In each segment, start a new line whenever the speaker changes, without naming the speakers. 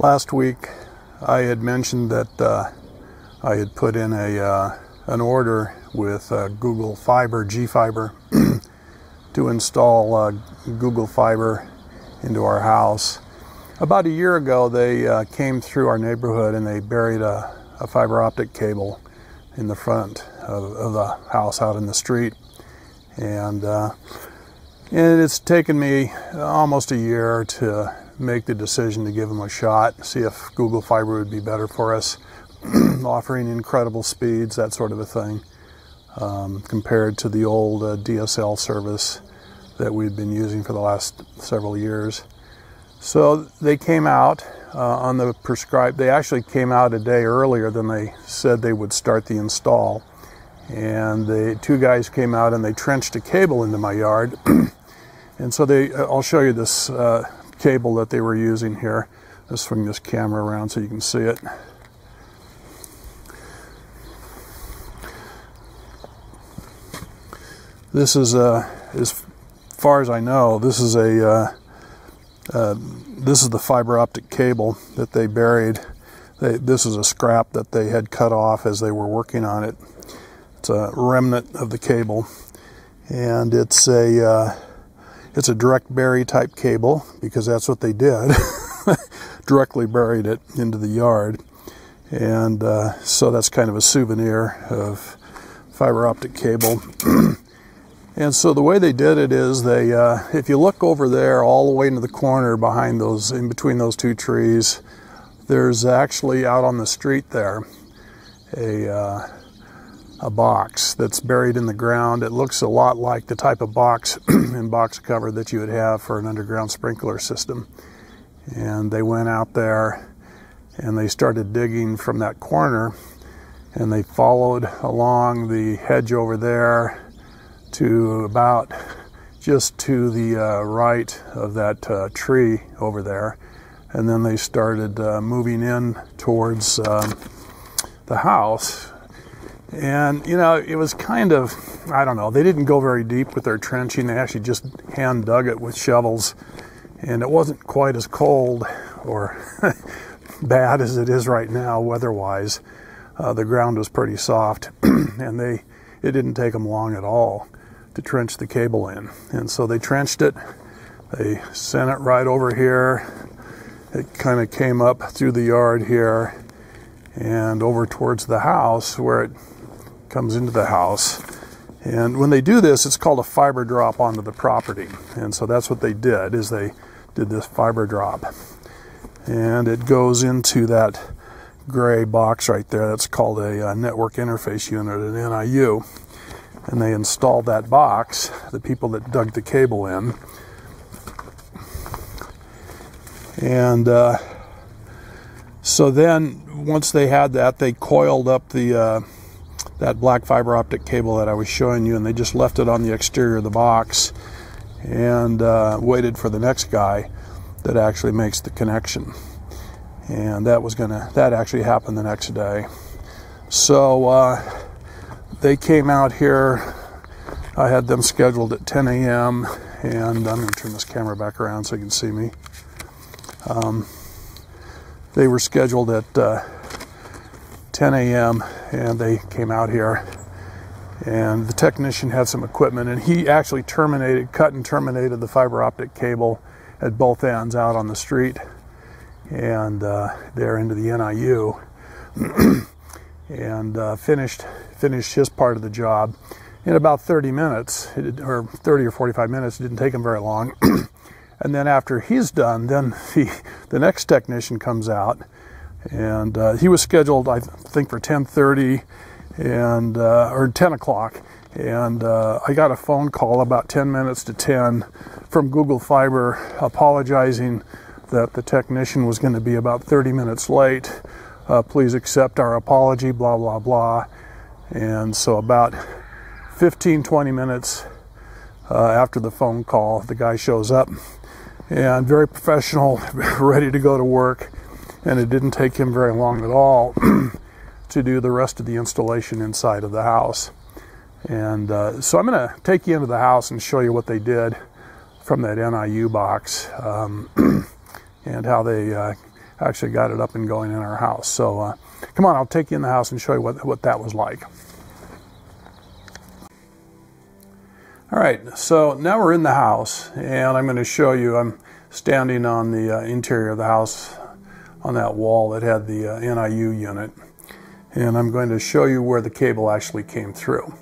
Last week, I had mentioned that uh, I had put in a uh, an order with uh, Google Fiber, G Fiber, to install uh, Google Fiber into our house. About a year ago, they uh, came through our neighborhood and they buried a, a fiber optic cable in the front of, of, the house out in the street, and uh, and it's taken me almost a year to make the decision to give them a shot, see if Google Fiber would be better for us, offering incredible speeds, that sort of a thing, um, compared to the old uh, DSL service that we'd been using for the last several years. So they came out uh, on the prescribed, they actually came out a day earlier than they said they would start the install. And the two guys came out and they trenched a cable into my yard. and so they, uh, I'll show you this uh, cable that they were using here. Let's swing this camera around so you can see it. This is, uh, as far as I know, this is a uh, uh, this is the fiber optic cable that they buried. They, this is a scrap that they had cut off as they were working on it. It's a remnant of the cable, and it's a uh, it's a direct bury type cable because that's what they did. Directly buried it into the yard. And uh, so that's kind of a souvenir of fiber optic cable. and so the way they did it is they, uh, if you look over there all the way into the corner behind those, in between those two trees, there's actually out on the street there a uh, a box that's buried in the ground. It looks a lot like the type of box and box cover that you would have for an underground sprinkler system. And they went out there and they started digging from that corner and they followed along the hedge over there to about just to the uh, right of that uh, tree over there. And then they started uh, moving in towards um, the house and, you know, it was kind of, I don't know, they didn't go very deep with their trenching. They actually just hand dug it with shovels. And it wasn't quite as cold or bad as it is right now, weather wise. Uh, the ground was pretty soft. and they, it didn't take them long at all to trench the cable in. And so they trenched it. They sent it right over here. It kind of came up through the yard here and over towards the house where it comes into the house. And when they do this, it's called a fiber drop onto the property. And so that's what they did is they did this fiber drop. And it goes into that gray box right there. That's called a, a uh, network interface unit, an NIU. And they installed that box, the people that dug the cable in. And uh, so then, once they had that, they coiled up the uh, that black fiber optic cable that I was showing you, and they just left it on the exterior of the box and uh, waited for the next guy that actually makes the connection. And that was gonna that actually happened the next day. So uh, they came out here. I had them scheduled at 10 a.m. and I'm gonna turn this camera back around so you can see me. Um, they were scheduled at uh, 10 a.m. and they came out here and the technician had some equipment and he actually terminated, cut and terminated the fiber optic cable at both ends out on the street and uh, there into the NIU and uh, finished finished his part of the job in about 30 minutes or 30 or 45 minutes. It didn't take him very long. and then after he's done, then the, the next technician comes out and uh, he was scheduled, I think, for 10:30 and uh, or 10 o'clock. And uh, I got a phone call about 10 minutes to 10 from Google Fiber apologizing that the technician was going to be about 30 minutes late. Uh, please accept our apology, blah, blah, blah. And so, about 15, 20 minutes uh, after the phone call, the guy shows up and very professional, ready to go to work and it didn't take him very long at all to do the rest of the installation inside of the house. And uh, so I'm going to take you into the house and show you what they did from that NIU box um, and how they uh, actually got it up and going in our house. So uh, come on, I'll take you in the house and show you what, what that was like. All right, so now we're in the house, and I'm going to show you. I'm standing on the uh, interior of the house on that wall that had the uh, NIU unit, and I'm going to show you where the cable actually came through.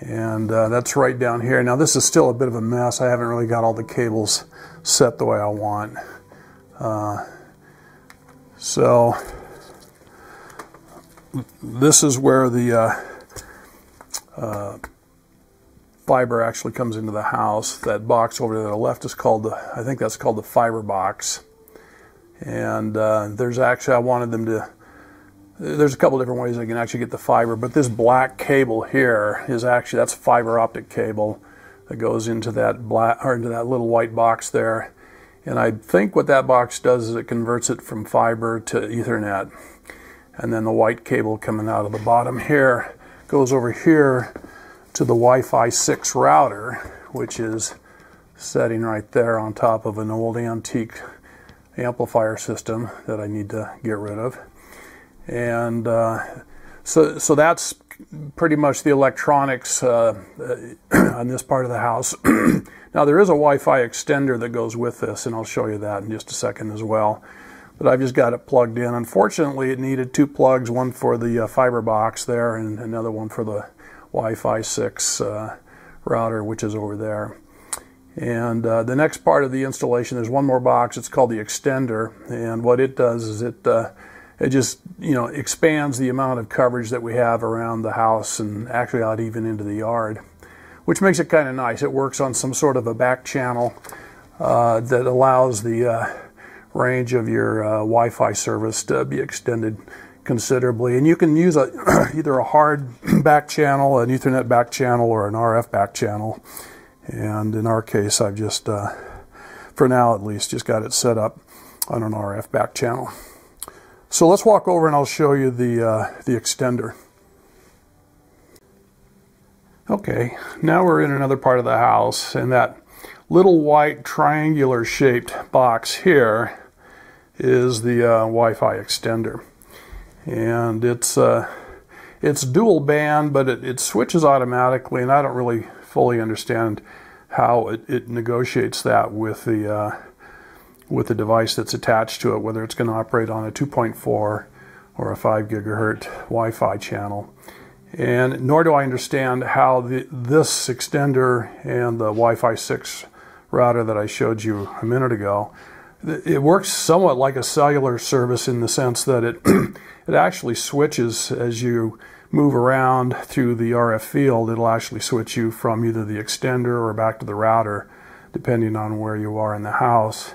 And uh, that's right down here. Now, this is still a bit of a mess. I haven't really got all the cables set the way I want. Uh, so, this is where the uh, uh, fiber actually comes into the house. That box over to the left is called the, I think that's called the fiber box. And uh, there's actually, I wanted them to, there's a couple different ways I can actually get the fiber, but this black cable here is actually, that's fiber optic cable that goes into that black, or into that little white box there. And I think what that box does is it converts it from fiber to Ethernet. And then the white cable coming out of the bottom here goes over here to the Wi-Fi 6 router, which is setting right there on top of an old antique amplifier system that I need to get rid of. And uh, so, so that's pretty much the electronics uh, on this part of the house. now there is a Wi-Fi extender that goes with this, and I'll show you that in just a second as well. But I've just got it plugged in. Unfortunately, it needed two plugs, one for the uh, fiber box there and another one for the Wi-Fi 6 uh, router, which is over there. And uh, the next part of the installation, there's one more box. It's called the extender, and what it does is it uh, it just you know expands the amount of coverage that we have around the house and actually out even into the yard, which makes it kind of nice. It works on some sort of a back channel uh, that allows the uh, range of your uh, Wi-Fi service to be extended considerably. And you can use a, either a hard back channel, an Ethernet back channel, or an RF back channel. And in our case, I've just, uh, for now at least, just got it set up on an RF back channel. So let's walk over and I'll show you the, uh, the extender. Okay, now we're in another part of the house, and that little white triangular shaped box here is the uh, Wi-Fi extender and it's uh, it's dual band, but it, it switches automatically, and I don't really fully understand how it, it negotiates that with the uh, with the device that's attached to it, whether it's going to operate on a 2.4 or a 5 gigahertz Wi-Fi channel. And nor do I understand how the, this extender and the Wi-Fi 6 router that I showed you a minute ago, it works somewhat like a cellular service in the sense that it it actually switches as you move around through the RF field. It'll actually switch you from either the extender or back to the router, depending on where you are in the house.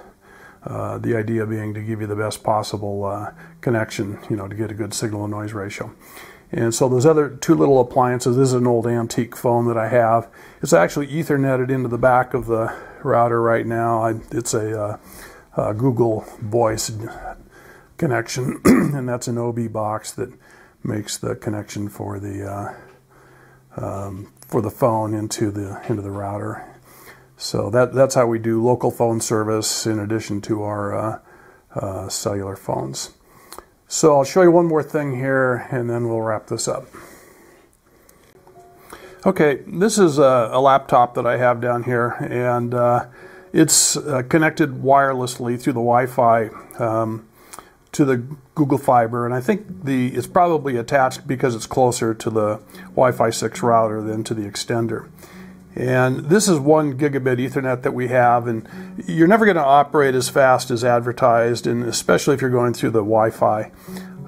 Uh, the idea being to give you the best possible uh, connection, you know, to get a good signal to noise ratio. And so those other two little appliances, this is an old antique phone that I have. It's actually Etherneted into the back of the router right now. I, it's a, uh, a Google Voice connection, and that's an OBi box that makes the connection for the uh, um, for the phone into the into the router. So that that's how we do local phone service in addition to our uh, uh, cellular phones. So I'll show you one more thing here, and then we'll wrap this up. Okay, this is a, a laptop that I have down here, and uh, it's uh, connected wirelessly through the Wi-Fi. Um, to the Google Fiber, and I think the it's probably attached because it's closer to the Wi-Fi 6 router than to the extender. And this is one gigabit Ethernet that we have, and you're never going to operate as fast as advertised, and especially if you're going through the Wi-Fi.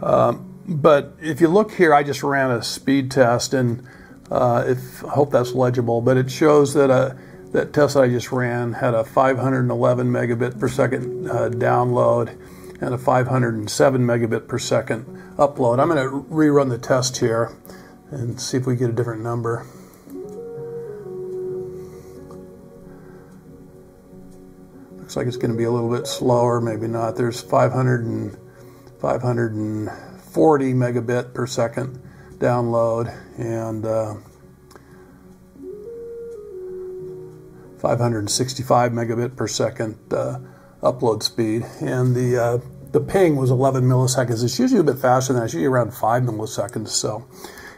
Um, but if you look here, I just ran a speed test, and uh, if, I hope that's legible, but it shows that a that test I just ran had a 511 megabit per second uh, download and a 507 megabit per second upload. I'm going to rerun the test here and see if we get a different number. Looks like it's going to be a little bit slower, maybe not. There's 500 and 540 megabit per second download and uh, 565 megabit per second uh, upload speed. And the uh, the ping was 11 milliseconds. It's usually a bit faster than that. It's usually around 5 milliseconds. So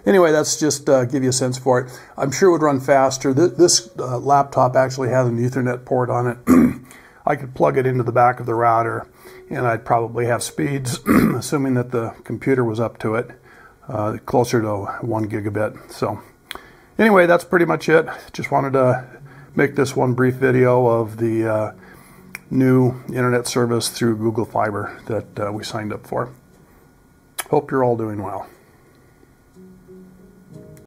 anyway, that's just uh, give you a sense for it. I'm sure it would run faster. This, this uh, laptop actually has an Ethernet port on it. I could plug it into the back of the router and I'd probably have speeds, assuming that the computer was up to it, uh, closer to one gigabit. So anyway, that's pretty much it. Just wanted to make this one brief video of the uh, new internet service through Google Fiber that uh, we signed up for. Hope you're all doing well.